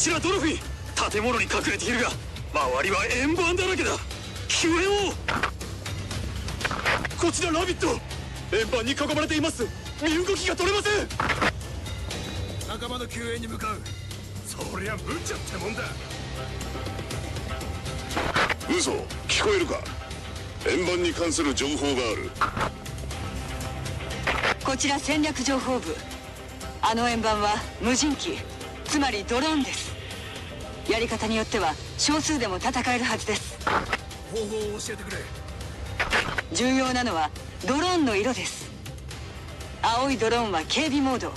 ちらドルフィン建物に隠れているが周りは円盤だらけだ。救援を。こちらラビット円盤に囲まれています。身動きが取れません。仲間の救援に向かう。そりゃ無茶ってもんだ。嘘聞こえるか？円盤に関する情報がある。こちら戦略情報部。あの円盤は無人機つまりドローンです。やり方によっては少数でも戦えるはずです。方法を教えてくれ。重要なのはドローンの色です。青いドローンは警備モード。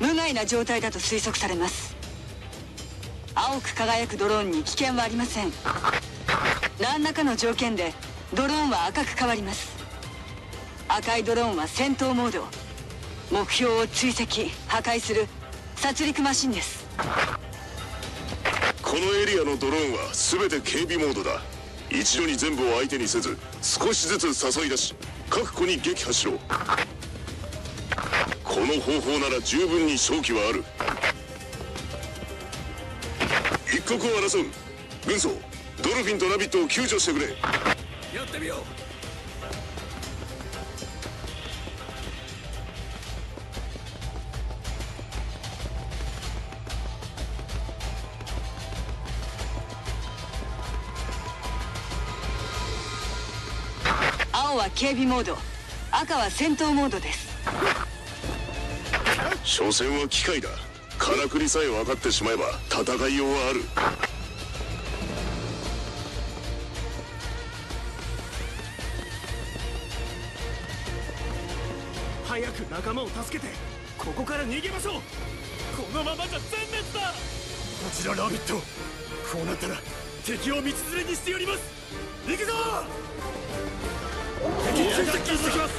無害な状態だと推測されます。青く輝くドローンに危険はありません。何らかの条件でドローンは赤く変わります。赤いドローンは戦闘モード。目標を追跡破壊する。殺戮マシンですこのエリアのドローンは全て警備モードだ。一度に全部を相手にせず少しずつ誘い出し各個に撃破しろ。この方法なら十分に勝機はある。一刻を争う。軍曹ドルフィンとラビットを救助してくれ。やってみよう。青は警備モード。赤は戦闘モードです。所詮は機械だ。からくりさえ分かってしまえば戦いようはある。早く仲間を助けてここから逃げましょう。このままじゃ全滅だ。こちらラビットこうなったら敵を道連れにしてやります。行くぞ敵に接近してきます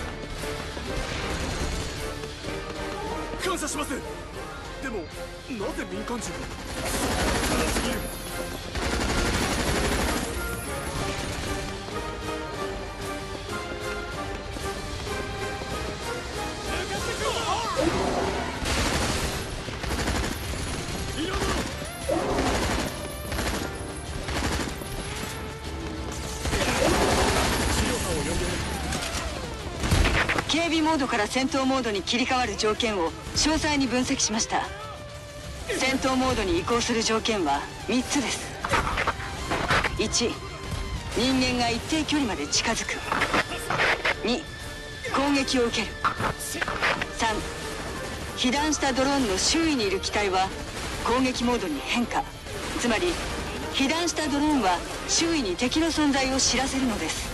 感謝します。でもなぜ民間人が？備モードから戦闘モードに切り替わる条件を詳細に分析しました。戦闘モードに移行する条件は3つです。1人間が一定距離まで近づく。2攻撃を受ける。3被弾したドローンの周囲にいる機体は攻撃モードに変化。つまり被弾したドローンは周囲に敵の存在を知らせるのです。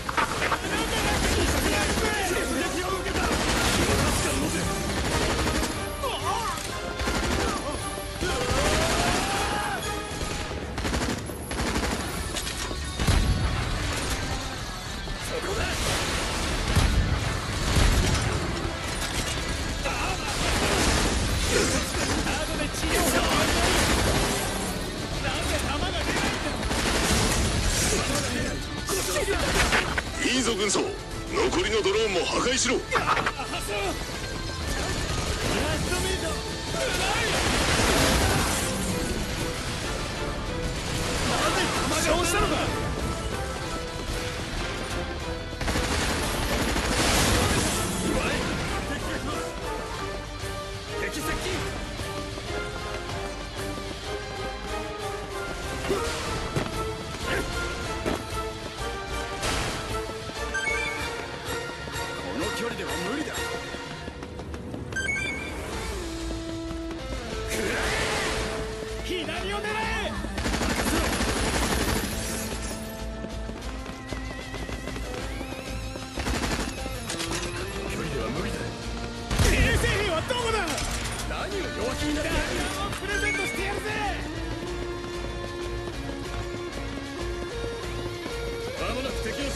いいぞ軍曹。残りのドローンも破壊しろ。そうしたのか。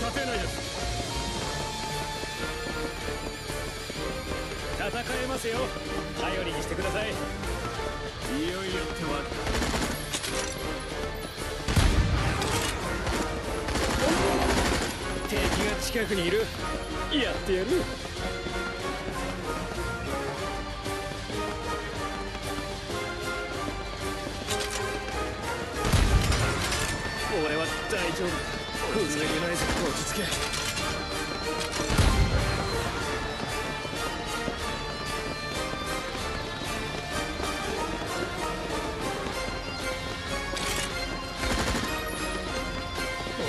もなく敵の射程内です。戦えますよ。頼りにしてください。いよいよってわ敵が近くにいる。やってやる。俺は大丈夫。震えてないぞ落ち着け。落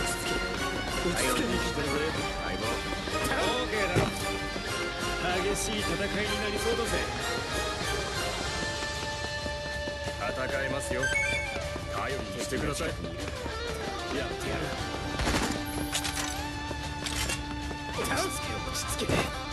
ち着け。落ち着け。にしてるぜ相棒 OK だろ激しい戦いますよ頼りにしてくださいやってやる落ち着け落ち着け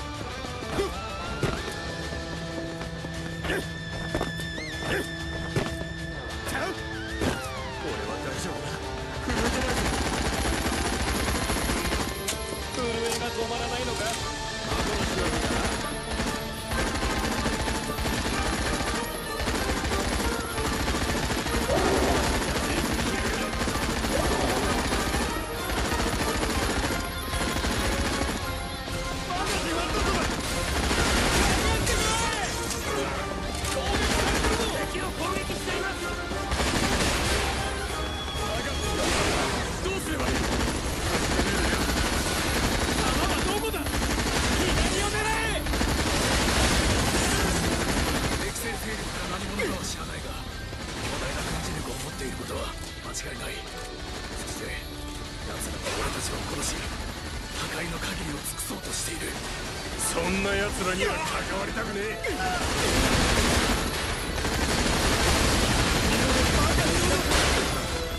そんな奴らには関わりたくねえ。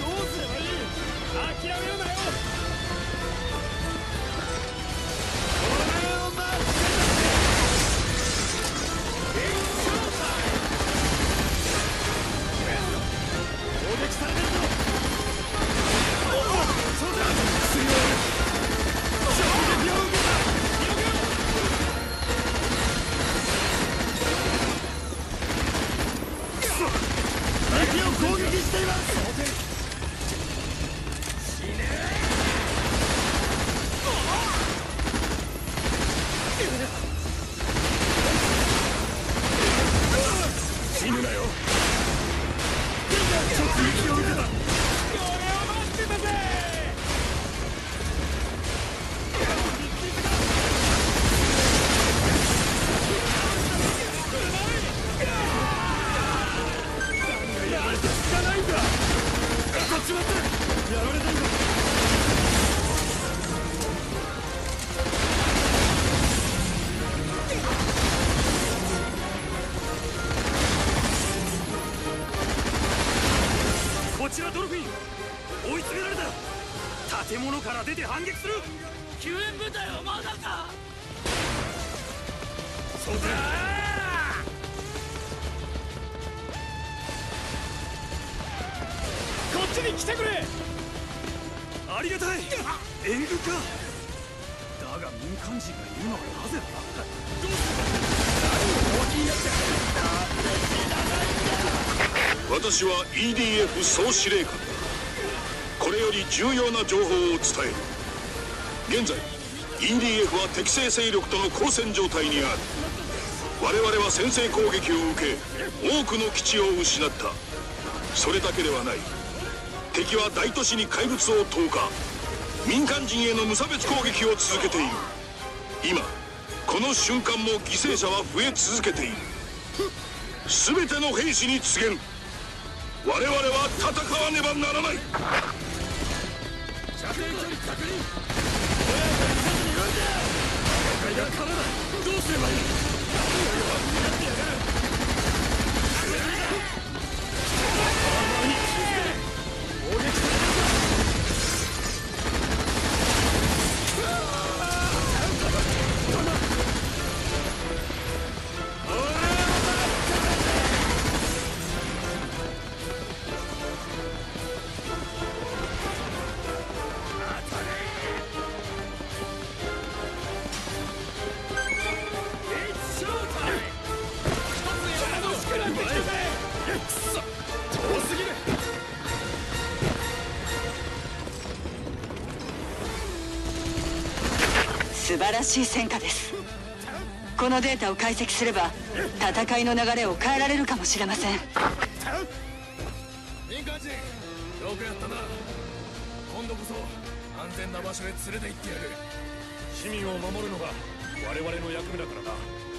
どうすればいい？諦めるなよ。ちらドルフィン追い詰められた建物から出て反撃する。救援部隊はまだか。そうだ。こっちに来てくれ。ありがたい。援軍か。だが民間人がいるのはなぜだどうすれば何を弱気になって私は EDF 総司令官。だこれより重要な情報を伝える。現在 EDF は敵性勢力との交戦状態にある。我々は先制攻撃を受け多くの基地を失った。それだけではない。敵は大都市に怪物を投下。民間人への無差別攻撃を続けている。今この瞬間も犠牲者は増え続けている。全ての兵士に告げる。我々は戦わねばならない。射程距離確認どうすればいい？遠すぎる素晴らしい戦果です。このデータを解析すれば戦いの流れを変えられるかもしれません。民間人よくやったな。今度こそ安全な場所へ連れて行ってやる。市民を守るのが我々の役目だからな。